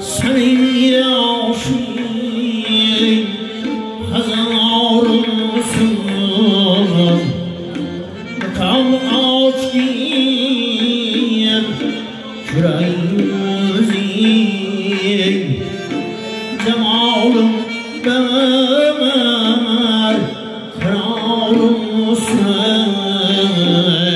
Say ya Amen.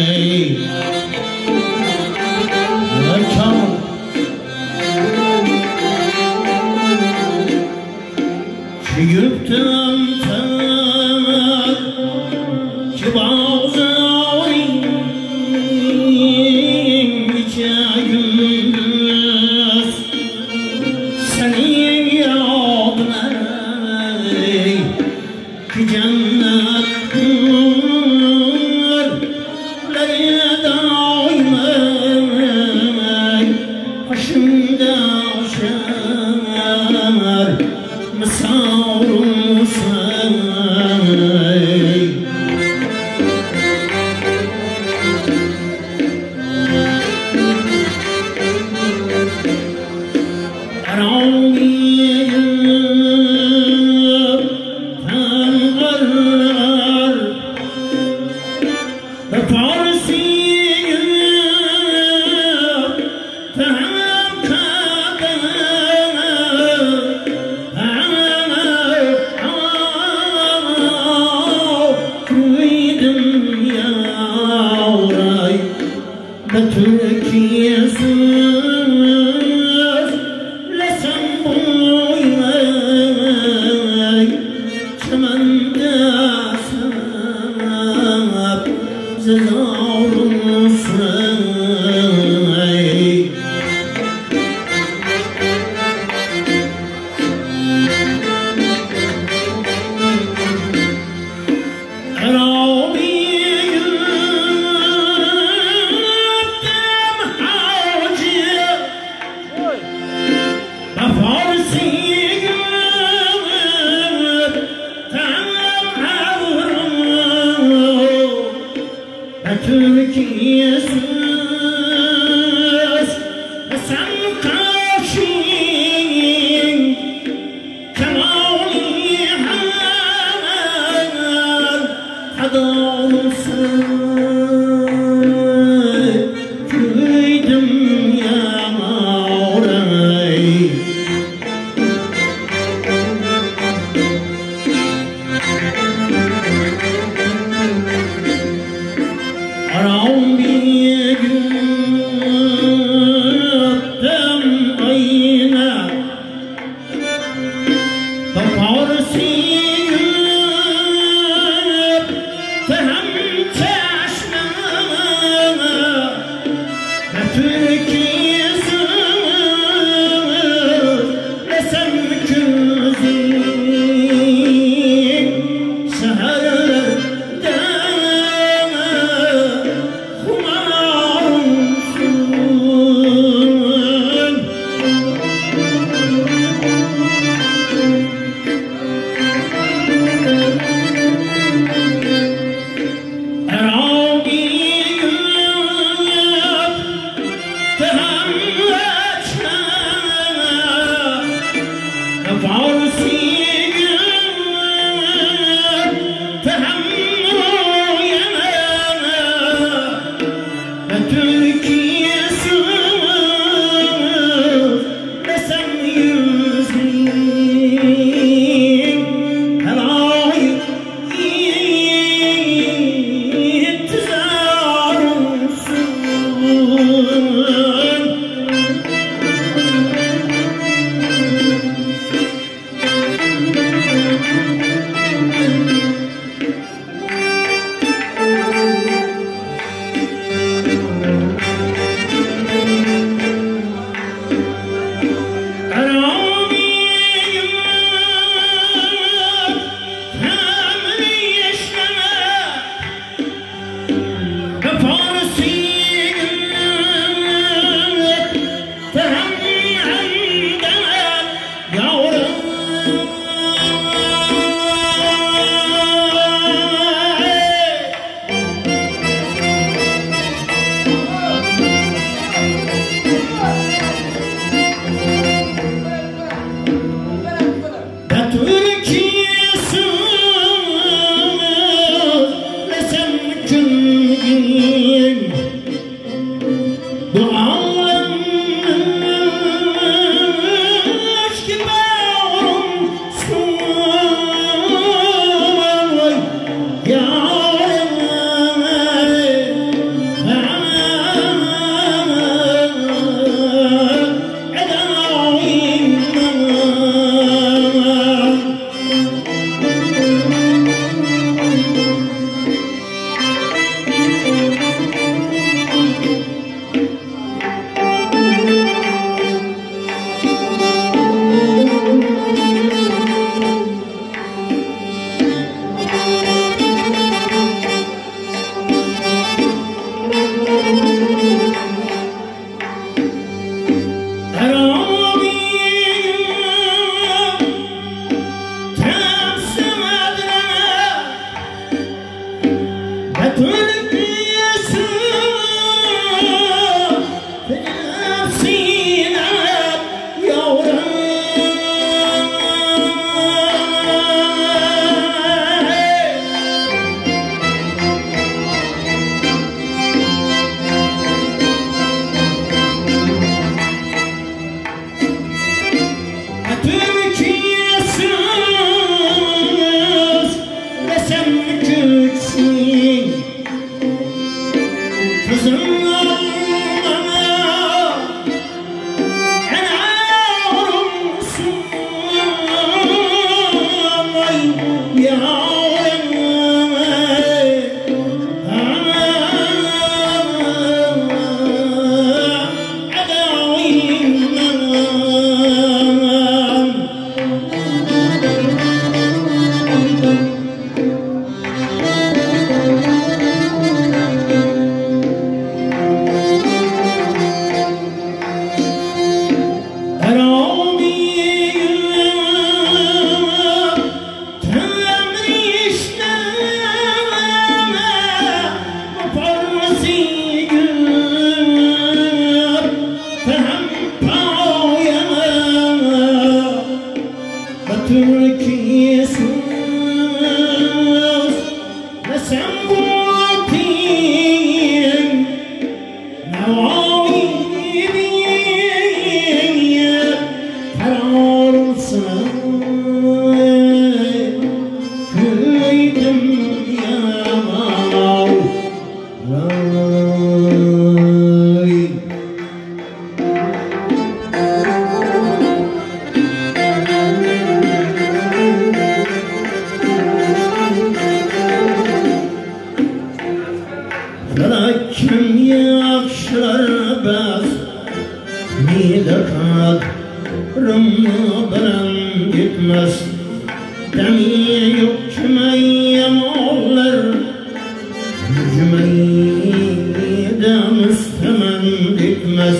midem üstümen dikmez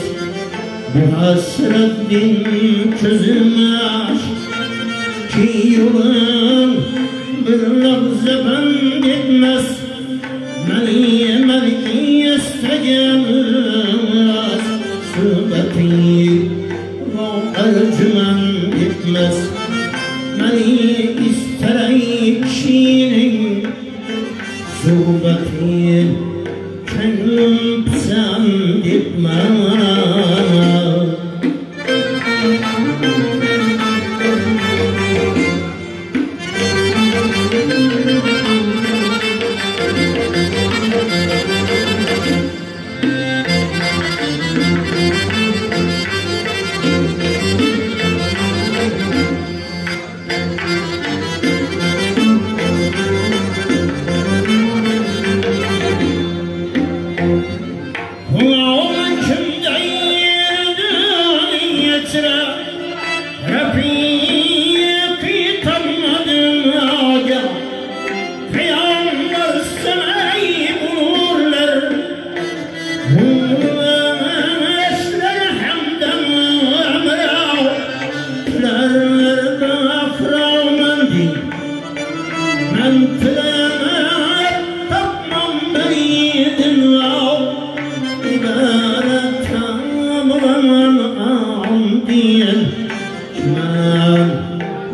Bu hasret bin çözüme Ki yılın bir lahze ben gitmez Meliye meliye istegemiz Sıdati ve kalcı Não, não.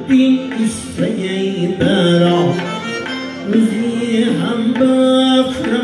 Kim istagay baro O'zi ham baqra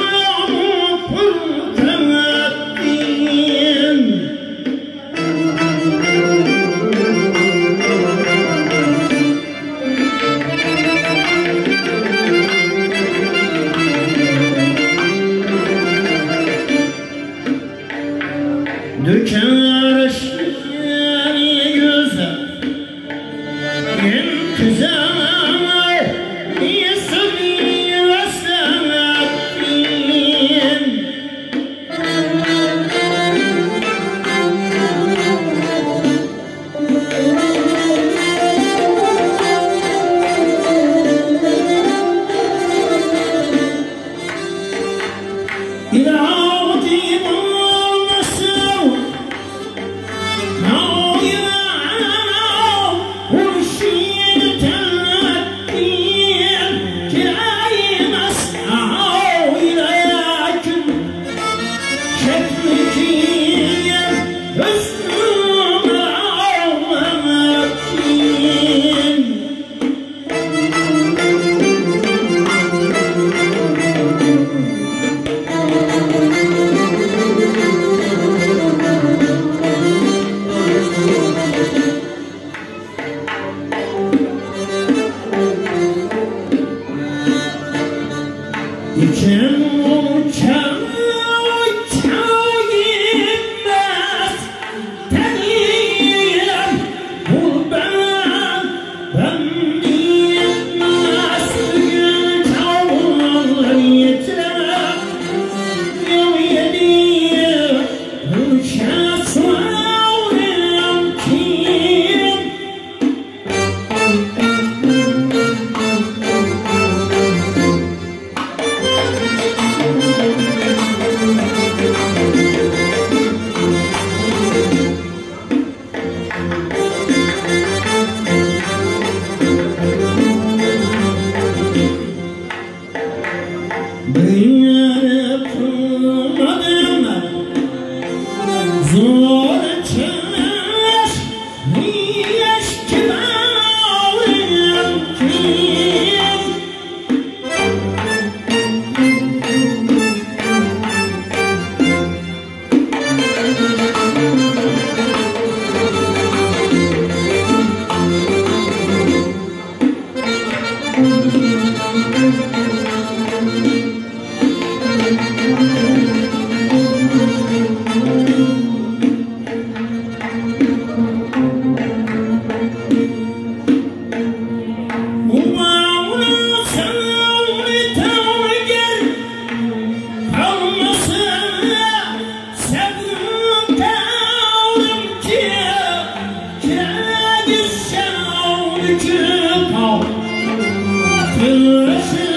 Let's hear